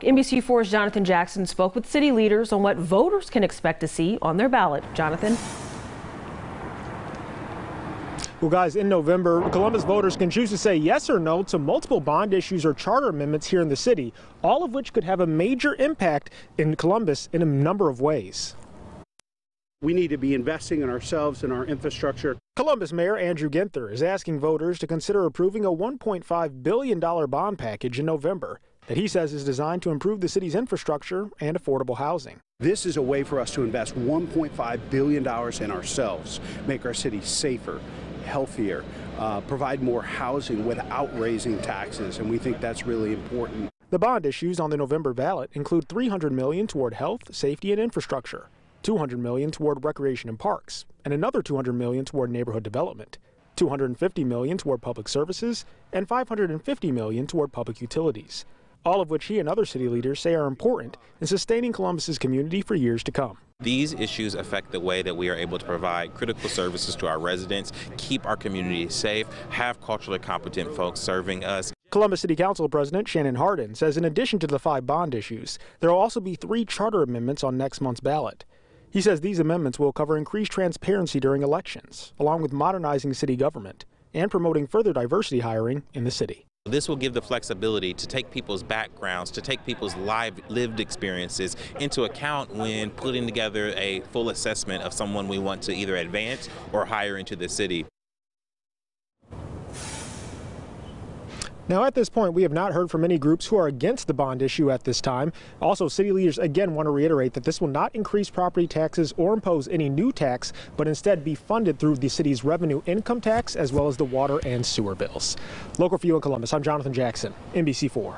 NBC4's Jonathan Jackson spoke with city leaders on what voters can expect to see on their ballot. Jonathan. Well, guys, in November, Columbus voters can choose to say yes or no to multiple bond issues or charter amendments here in the city, all of which could have a major impact in Columbus in a number of ways. We need to be investing in ourselves and our infrastructure. Columbus Mayor Andrew Ginther is asking voters to consider approving a $1.5 billion bond package in November that he says is designed to improve the city's infrastructure and affordable housing. This is a way for us to invest $1.5 billion in ourselves, make our city safer, healthier, uh, provide more housing without raising taxes, and we think that's really important. The bond issues on the November ballot include 300 million toward health, safety, and infrastructure, 200 million toward recreation and parks, and another 200 million toward neighborhood development, 250 million toward public services, and 550 million toward public utilities all of which he and other city leaders say are important in sustaining Columbus's community for years to come. These issues affect the way that we are able to provide critical services to our residents, keep our community safe, have culturally competent folks serving us. Columbus City Council President Shannon Hardin says in addition to the five bond issues, there will also be three charter amendments on next month's ballot. He says these amendments will cover increased transparency during elections, along with modernizing city government and promoting further diversity hiring in the city. This will give the flexibility to take people's backgrounds, to take people's live, lived experiences into account when putting together a full assessment of someone we want to either advance or hire into the city. Now, at this point, we have not heard from any groups who are against the bond issue at this time. Also, city leaders again want to reiterate that this will not increase property taxes or impose any new tax, but instead be funded through the city's revenue income tax as well as the water and sewer bills. Local for you in Columbus, I'm Jonathan Jackson, NBC4.